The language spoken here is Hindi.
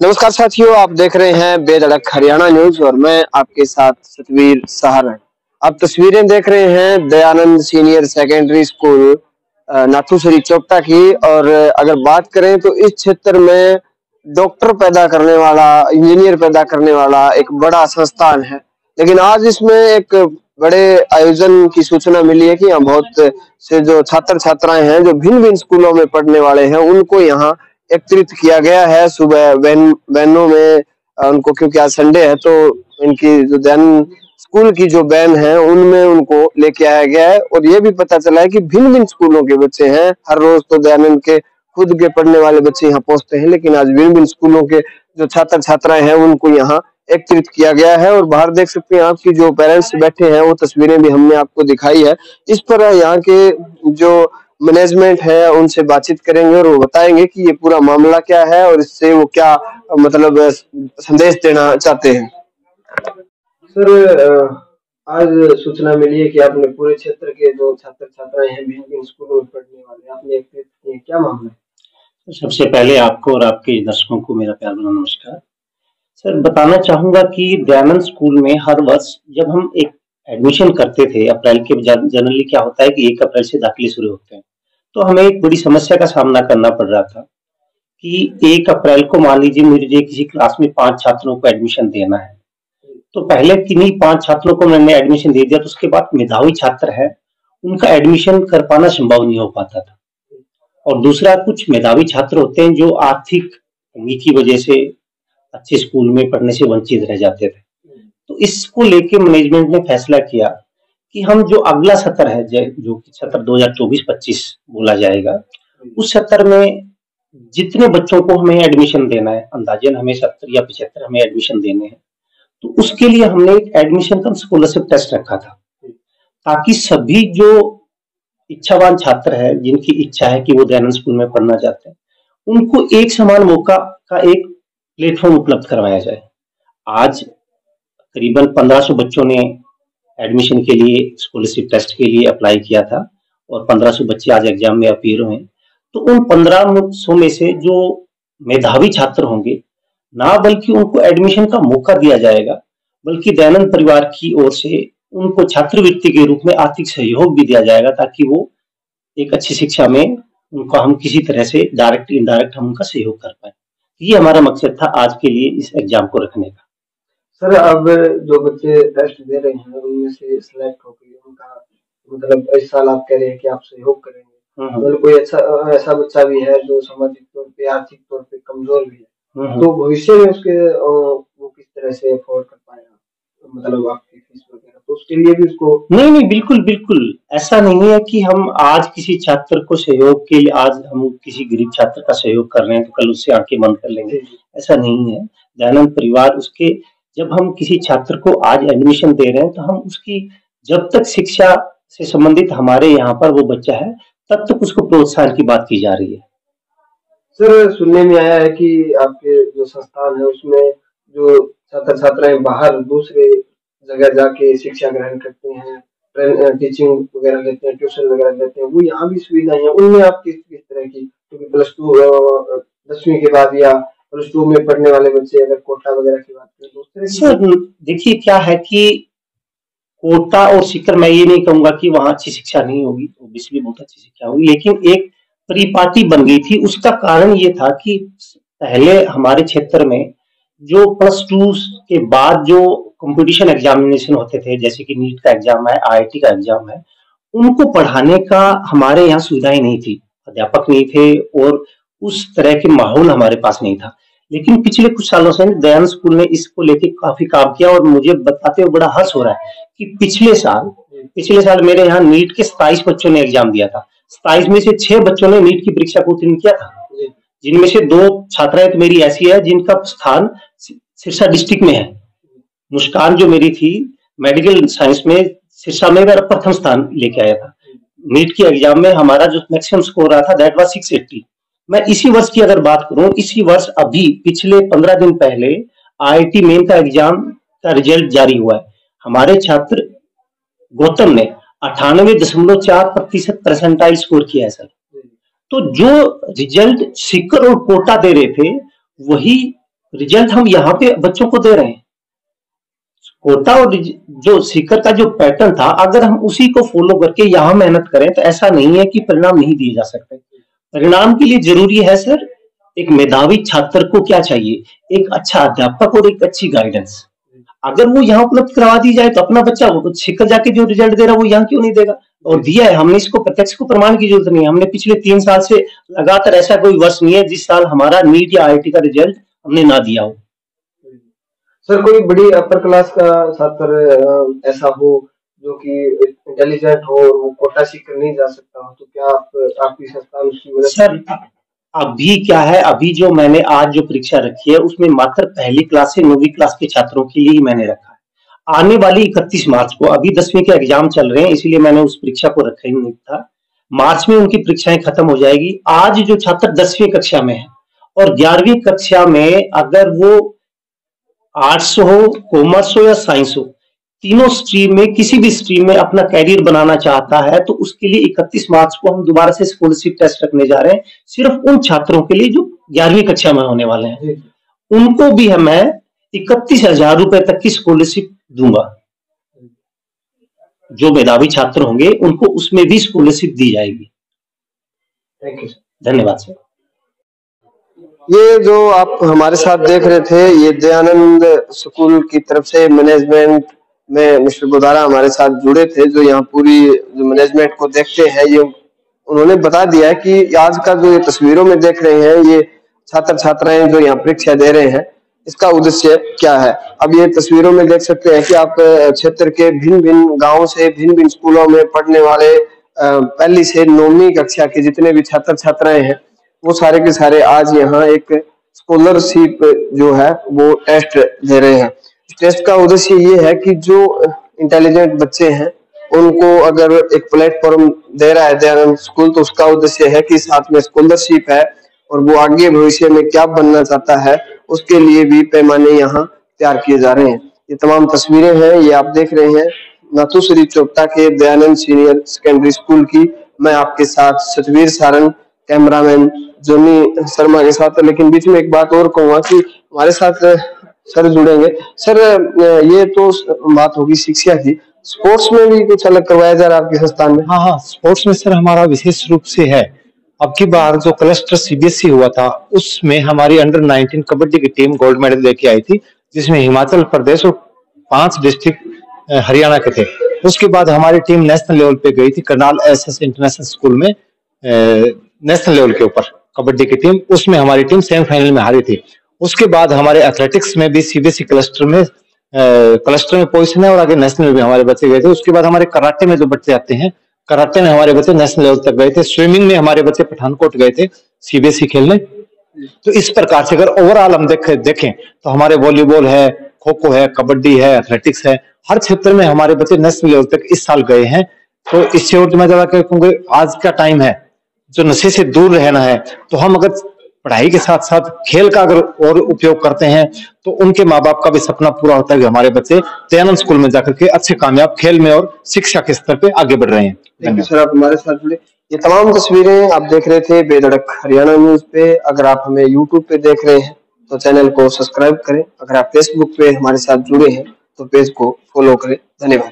नमस्कार साथियों, आप देख रहे हैं बेधड़क हरियाणा न्यूज़ और मैं आपके साथ सतवीर सहारण आप तस्वीरें देख रहे हैं Dayanand senior secondary school Nathusari Chopta की और अगर बात करें तो इस क्षेत्र में डॉक्टर पैदा करने वाला, इंजीनियर पैदा करने वाला एक बड़ा संस्थान है। लेकिन आज इसमें एक बड़े आयोजन की सूचना मिली है कि यहाँ बहुत से जो छात्र छात्राएँ हैं, जो भिन्न भिन्न स्कूलों में पढ़ने वाले हैं, उनको यहाँ एकत्रित किया गया है सुबह वैन वैनों में उनको, क्योंकि आज संडे है तो इनकी जो दैन स्कूल की जो बैन है, उनमें उनको लेके आया गया है। और ये भी पता चला है कि भिन्न भिन्न स्कूलों के बच्चे हैं। हर रोज तो दयानंद के खुद के पढ़ने वाले बच्चे यहाँ पहुँचते हैं, लेकिन आज भिन्न भिन्न स्कूलों के जो छात्र छात्राएँ हैं, उनको यहाँ एकत्रित किया गया है। और बाहर देख सकते हैं आपकी जो पेरेंट्स बैठे हैं, वो तस्वीरें भी हमने आपको दिखाई है। इस पर यहाँ के जो मैनेजमेंट है उनसे बातचीत करेंगे और वो बताएँगे कि ये पूरा मामला क्या है और इससे वो क्या मतलब संदेश देना चाहते हैं। सर आज सूचना मिली है कि आपने पूरे क्षेत्र के जो छात्र छात्राएँ हैं स्कूलों में पढ़ने वाले आपने एक क्या मामला है? सबसे पहले आपको और आपके दर्शकों को मेरा प्यार भरा नमस्कार। सर बताना चाहूँगा कि दयानंद स्कूल में हर वर्ष जब हम एक एडमिशन करते थे अप्रैल के जनरली क्या होता है कि एक अप्रैल से दाखिले शुरू होते हैं। तो हमें एक बड़ी समस्या का सामना करना पड़ रहा था कि एक अप्रैल को मान लीजिए मुझे किसी क्लास में पाँच छात्रों को एडमिशन देना है। तो पहले किन्हीं पाँच छात्रों को मैंने एडमिशन दे दिया तो उसके बाद मेधावी छात्र है, उनका एडमिशन कर पाना संभव नहीं हो पाता था। और दूसरा, कुछ मेधावी छात्र होते हैं जो आर्थिक तंगी की वजह से अच्छे स्कूल में पढ़ने से वंचित रह जाते थे। तो इसको लेके मैनेजमेंट ने फैसला किया कि हम जो अगला सत्र है जो कि सत्र 2024-25 बोला जाएगा, उस सत्र में जितने बच्चों को हमें एडमिशन देना है अंदाजन हमें सत्तर या पिछहत्तर हमें एडमिशन देने हैं तो उसके लिए हमने एक एडमिशन कम स्कॉलरशिप टेस्ट रखा था। ताकि सभी जो इच्छावान छात्र है, जिनकी इच्छा है कि वो दयानंद स्कूल में पढ़ना चाहते हैं, उनको एक समान मौका का एक प्लेटफॉर्म उपलब्ध करवाया जाए। आज करीबन 1500 बच्चों ने एडमिशन के लिए स्कॉलरशिप टेस्ट के लिए अप्लाई किया था और 1500 बच्चे आज एग्ज़ाम में अपीयर हुए तो उन 1500 में से जो मेधावी छात्र होंगे, ना बल्कि उनको एडमिशन का मौका दिया जाएगा, बल्कि दयानंद परिवार की ओर से उनको छात्रवृत्ति के रूप में आर्थिक सहयोग भी दिया जाएगा ताकि वो एक अच्छी शिक्षा में उनको हम किसी तरह से डायरेक्ट इनडायरेक्ट हम उनका सहयोग कर पाए। ये हमारा मकसद था आज के लिए इस एग्ज़ाम को रखने का। सर अब जो बच्चे टेस्ट दे रहे हैं उनमें से सिलेक्ट हो गए उनका मतलब इस साल आप कह रहे हैं कि आप सहयोग करेंगे। हम्म, हम्म। मतलब कोई अच्छा ऐसा बच्चा भी है जो सामाजिक तौर पे आर्थिक तौर पे कमज़ोर भी है हम्म, तो भविष्य में उसके वो किस तरह से अफोर्ड कर पाएगा? मतलब आपकी फ़ीस वगैरह तो उसके लिए भी उसको नहीं नहीं बिल्कुल बिल्कुल। ऐसा नहीं है कि हम आज किसी छात्र को सहयोग के लिए आज हम किसी गरीब छात्र का सहयोग कर रहे हैं तो कल उससे आँखें बंद कर लेंगे। ऐसा नहीं है। दयानंद परिवार उसके जब हम किसी छात्र को आज एडमिशन दे रहे हैं तो हम उसकी जब तक शिक्षा से संबंधित हमारे यहाँ पर वो बच्चा है, तब तक उसको प्रोत्साहन की बात की जा रही है। सर, सुनने में आया है कि आपके जो संस्थान है, उसमें जो छात्र छात्राएँ बाहर दूसरे जगह जाके शिक्षा ग्रहण करते हैं टीचिंग वगैरह लेते हैं ट्यूशन वगैरह लेते हैं, वो यहाँ भी सुविधाएँ हैं, उनमें आप किस किस तरह की, क्योंकि प्लस टू दसवीं के बाद या प्लस टू में पढ़ने वाले बच्चे अगर कोटा वगैरह की बात करें तो सर देखिए क्या है कि कोटा और शिखर मैं ये नहीं कहूँगा कि वहाँ अच्छी शिक्षा नहीं होगी ओबियसली बहुत अच्छी शिक्षा होगी लेकिन एक परिपाटी बन गई थी। उसका कारण ये था कि पहले हमारे क्षेत्र में जो प्लस टू के बाद जो कंपटीशन एग्जामिनेशन होते थे जैसे कि नीट का एग्ज़ाम है आईआईटी का एग्ज़ाम है उनको पढ़ाने का हमारे यहाँ सुविधाएँ नहीं थी। अध्यापक नहीं थे और उस तरह के माहौल हमारे पास नहीं था। लेकिन पिछले कुछ सालों से दयान स्कूल ने इसको लेके काफ़ी काम किया और मुझे बताते हुए बड़ा हर्ष हो रहा है कि पिछले साल पिछले साल मेरे यहाँ नीट के सताइस बच्चों ने एग्ज़ाम दिया था। सताइस में से छह बच्चों ने नीट की परीक्षा को उत्तीर्ण किया था। जिनमें से दो छात्राएँ तो मेरी ऐसी है जिनका स्थान सिरसा डिस्ट्रिक्ट में है। मुस्कान जो मेरी थी मेडिकल साइंस में सिरसा में मेरा प्रथम स्थान लेके आया था। नीट की एग्ज़ाम में हमारा जो मैक्सिमम स्कोर रहा था दैट वाज 680 मैं इसी वर्ष की अगर बात करूँ, इसी वर्ष अभी पिछले पंद्रह दिन पहले आईआईटी मेन का एग्ज़ाम का रिज़ल्ट जारी हुआ है। हमारे छात्र गौतम ने अठानवे दशमलव चार प्रतिशत परसेंटाइल स्कोर किया है, सर। तो जो रिज़ल्ट सिकर और कोटा दे रहे थे, वही रिज़ल्ट हम यहाँ पे बच्चों को दे रहे हैं। कोटा और जो सीकर का जो पैटर्न था, अगर हम उसी को फॉलो करके यहाँ मेहनत करें तो ऐसा नहीं है कि परिणाम नहीं दिए जा सकते। परिणाम के लिए ज़रूरी है, सर, एक मेधावी छात्र को क्या चाहिए? एक अच्छा अध्यापक और एक अच्छी गाइडेंस अगर वो यहाँ उपलब्ध करवा दी जाए तो अपना बच्चा सीकर जाके जो रिज़ल्ट दे रहा है, वो यहाँ क्यों नहीं देगा? और दिया है, हमने इसको प्रत्यक्ष को प्रमाण की ज़रूरत नहीं है। हमने पिछले तीन साल से लगातार ऐसा कोई वर्ष नहीं है, जिस साल हमारा नीट या आई का रिज़ल्ट हमने ना दिया हो। सर, कोई बड़ी अपर क्लास का छात्र ऐसा हो जो कि इंटेलिजेंट हो वो कोटा सीकर नहीं जा सकता हो तो क्या आप आपकी संस्थान उसकी वजह सर अभी क्या है अभी जो मैंने आज जो परीक्षा रखी है उसमें मात्र पहली क्लास से नौवीं क्लास के छात्रों के लिए ही मैंने रखा है। आने वाली इकतीस मार्च को अभी दसवीं के एग्ज़ाम चल रहे हैं इसीलिए मैंने उस परीक्षा को रखा ही नहीं था। मार्च में उनकी परीक्षाएँ खत्म हो जाएगी। आज जो छात्र दसवीं कक्षा में है और ग्यारहवीं कक्षा में अगर वो आर्ट्स हो कॉमर्स हो या साइंस हो तीनों स्ट्रीम में किसी भी स्ट्रीम में अपना कैरियर बनाना चाहता है तो उसके लिए 31 मार्च को हम दोबारा से स्कॉलरशिप टेस्ट रखने जा रहे हैं। सिर्फ़ उन छात्रों के लिए जो ग्यारहवीं कक्षा में होने वाले हैं। उनको भी मैं इकतीस हज़ार रुपए तक की स्कॉलरशिप दूँगा। जो मेधावी छात्र होंगे उनको उसमें भी स्कॉलरशिप दी जाएगी। थैंक यू धन्यवाद सर ये जो आप हमारे साथ देख रहे थे ये दयानंद स्कूल की तरफ़ से मैनेजमेंट में मिस्टर गोदारा हमारे साथ जुड़े थे, जो यहाँ पूरी, जो मैनेजमेंट को देखते हैं, ये उन्होंने बता दिया कि आज का जो ये तस्वीरों में देख रहे हैं, ये छात्र छात्राएँ जो यहाँ परीक्षा दे रहे हैं, इसका उद्देश्य क्या है? अब ये तस्वीरों में देख सकते हैं कि आप क्षेत्र के भिन्न भिन्न गाँव से भिन्न भिन्न स्कूलों में पढ़ने वाले पहली से नौवीं कक्षा के जितने भी छात्र छात्राएँ हैं, वो सारे के सारे आज यहाँ एक स्कॉलरशिप जो है, वो टेस्ट दे रहे हैं। टेस्ट का उद्देश्य ये है कि जो इंटेलिजेंट बच्चे हैं, उनको अगर एक प्लेटफॉर्म दे रहा है दयानंद स्कूल तो उसका उद्देश्य है कि साथ में स्कॉलरशिप है और वो आगे भविष्य में क्या बनना चाहता है, उसके लिए भी पैमाने यहाँ तैयार किए जा रहे हैं। ये तमाम तस्वीरें हैं, ये आप देख रहे हैं। नाथुश्री चोपता के दयानंद सीनियर सेकेंडरी स्कूल की मैं आपके साथ सतवीर सारंग कैमरामैन जोनी शर्मा के साथ। लेकिन बीच में एक बात और कहूँगा कि हमारे साथ सर जुड़ेंगे। सर ये तो बात होगी शिक्षा की। स्पोर्ट्स में भी कुछ अलग करवाया जा रहा है आपके संस्थान में? हाँ हाँ स्पोर्ट्स में सर हमारा विशेष रूप से है। अब की बार जो क्लस्टर सीबीएसई हुआ था, उसमें हमारी अंडर 19 कबड्डी की टीम गोल्ड मेडल लेके आई थी, जिसमें हिमाचल प्रदेश और पाँच डिस्ट्रिक्ट हरियाणा के थे। उसके बाद हमारी टीम नेशनल लेवल पे गई थी, Karnal S S international school में नेशनल लेवल के ऊपर कबड्डी की टीम उसमें हमारी टीम सेमीफाइनल में हारी थी। उसके बाद हमारे एथलेटिक्स में भी सीबीएसई क्लस्टर में क्लस्टर में पोजिशन है और आगे नेशनल में भी हमारे बच्चे गए थे। उसके बाद हमारे कराटे में जो बच्चे आते हैं। कराटे में हमारे बच्चे नेशनल लेवल तक गए थे। स्विमिंग में हमारे बच्चे पठानकोट गए थे सीबीएसई खेलने। तो इस प्रकार से अगर ओवरऑल हम देखें देखें तो हमारे वॉलीबॉल है खो खो है, कबड्डी है एथलेटिक्स है, हर क्षेत्र में हमारे बच्चे नेशनल लेवल तक इस साल गए हैं। तो इससे और मैं ज़्यादा कहूँगा, आज का टाइम है, जो नशे से दूर रहना है तो हम अगर पढ़ाई के साथ साथ खेल का अगर और उपयोग करते हैं तो उनके माँ बाप का भी सपना पूरा होता है कि हमारे बच्चे दयानंद स्कूल में जाकर के अच्छे कामयाब खेल में और शिक्षा के स्तर पे आगे बढ़ रहे हैं। सर आप हमारे साथ जुड़े। ये तमाम तस्वीरें आप देख रहे थे बेधड़क हरियाणा न्यूज़ पे। अगर आप हमें यूट्यूब पे देख रहे हैं तो चैनल को सब्सक्राइब करें। अगर आप फेसबुक पे हमारे साथ जुड़े हैं तो पेज को फॉलो करें। धन्यवाद।